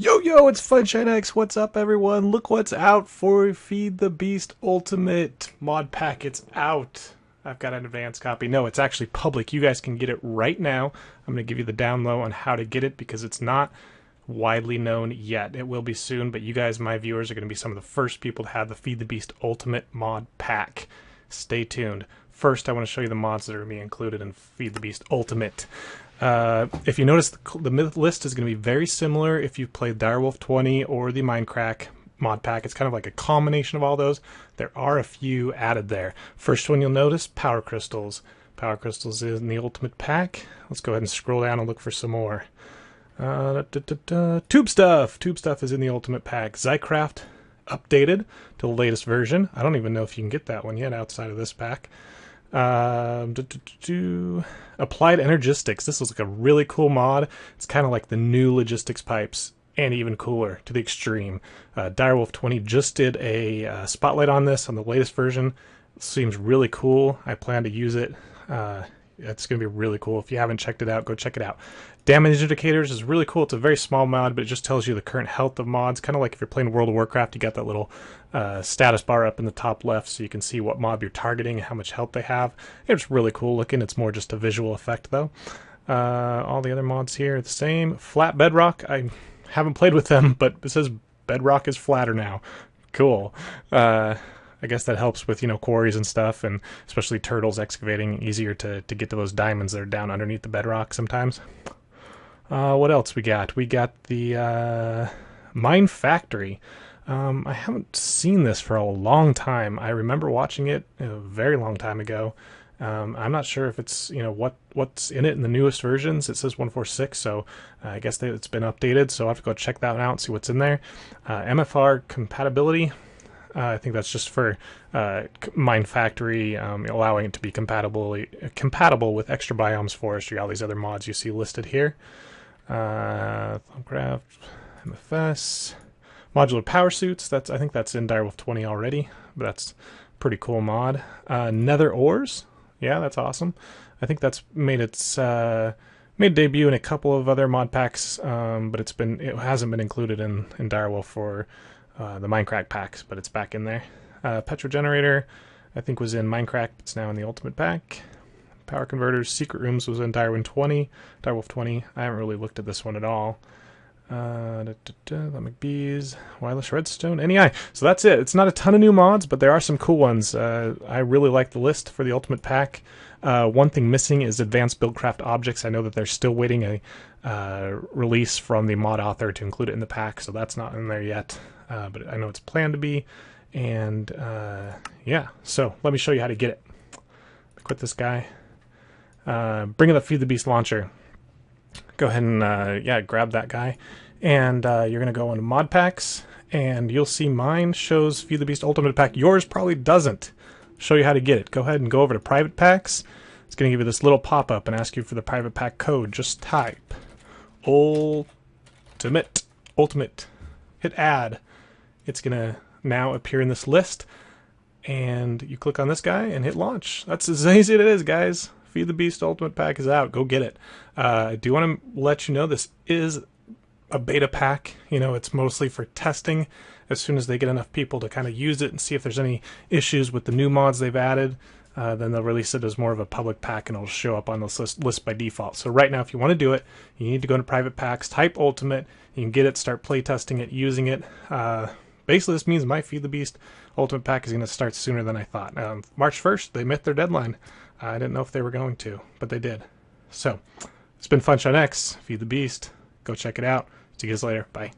Yo yo, it's Funshine X. What's up, everyone? Look what's out for Feed the Beast Ultimate mod pack. It's out. I've got an advanced copy. No, it's actually public. You guys can get it right now. I'm going to give you the down low on how to get it because it's not widely known yet. It will be soon, but you guys, my viewers, are going to be some of the first people to have the Feed the Beast Ultimate mod pack. Stay tuned. First, I want to show you the mods that are going to be included in Feed the Beast Ultimate. Uh, if you notice, the, list is going to be very similar if you've played Direwolf 20 or the Mindcrack mod pack. It's kind of like a combination of all those. There are a few added there. First one you'll notice, Power Crystals. Power Crystals is in the Ultimate pack. Let's go ahead and scroll down and look for some more. Uh, da, da, da, Tube Stuff! Tube Stuff is in the Ultimate pack. Xycraft updated to the latest version. I don't even know if you can get that one yet outside of this pack. Um, do, do, do, Applied Energistics. This was like a really cool mod. It's kind of like the new logistics pipes, and even cooler to the extreme. Uh, Direwolf 20 just did a uh, spotlight on this on the latest version. Seems really cool. I plan to use it. Uh, it's going to be really cool. If you haven't checked it out, go check it out. Damage indicators is really cool. It's a very small mod, but it just tells you the current health of mods. Kind of like if you're playing World of Warcraft, you got that little uh, status bar up in the top left so you can see what mob you're targeting and how much health they have. It's really cool looking. It's more just a visual effect, though. Uh, all the other mods here are the same. Flat Bedrock, I haven't played with them, but it says Bedrock is flatter now. Cool. Uh, I guess that helps with you know quarries and stuff, and especially turtles excavating easier to to get to those diamonds that are down underneath the bedrock sometimes. Uh, what else we got? We got the uh, Mine Factory. Um, I haven't seen this for a long time. I remember watching it a very long time ago. Um, I'm not sure if it's you know what what's in it in the newest versions. It says 146, so uh, I guess it's been updated. So I have to go check that out and see what's in there. Uh, MFR compatibility. Uh, I think that's just for uh, Mine Factory, um, allowing it to be compatible compatible with extra biomes, forestry, all these other mods you see listed here. Uh, Thaumcraft, MPS, modular power suits. That's I think that's in Direwolf 20 already, but that's pretty cool mod. Uh, Nether ores. Yeah, that's awesome. I think that's made its uh, made debut in a couple of other mod packs, um, but it's been it hasn't been included in in Direwolf for uh, the Mindcrack packs, but it's back in there. Uh, generator, I think was in Mindcrack. It's now in the Ultimate pack. Power converters, secret rooms was in Direwolf 20, Direwolf 20. I haven't really looked at this one at all. Uh, Magic Bees, Wireless Redstone, NEI. So that's it. It's not a ton of new mods, but there are some cool ones. Uh, I really like the list for the Ultimate Pack. Uh, one thing missing is Advanced Buildcraft Objects. I know that they're still waiting a uh, release from the mod author to include it in the pack, so that's not in there yet. Uh, but I know it's planned to be. And uh, yeah, so let me show you how to get it. Quit this guy. Uh, bring in the Feed the Beast launcher. Go ahead and uh, yeah, grab that guy, and uh, you're gonna go into mod packs, and you'll see mine shows Feed the Beast Ultimate Pack. Yours probably doesn't. Show you how to get it. Go ahead and go over to private packs. It's gonna give you this little pop up and ask you for the private pack code. Just type ultimate ultimate. Hit add. It's gonna now appear in this list and you click on this guy and hit launch. That's as easy as it is, guys. Feed the Beast Ultimate Pack is out. Go get it. Uh, I do want to let you know this is a beta pack. You know, it's mostly for testing. As soon as they get enough people to kind of use it and see if there's any issues with the new mods they've added, uh, then they'll release it as more of a public pack and it'll show up on this list, list by default. So right now, if you want to do it, you need to go into private packs, type Ultimate, you can get it, start playtesting it, using it. Uh, basically, this means my Feed the Beast Ultimate Pack is going to start sooner than I thought. Um, March 1st, they met their deadline. I didn't know if they were going to, but they did. So, it's been Funshine X. Feed the Beast. Go check it out. See you guys later. Bye.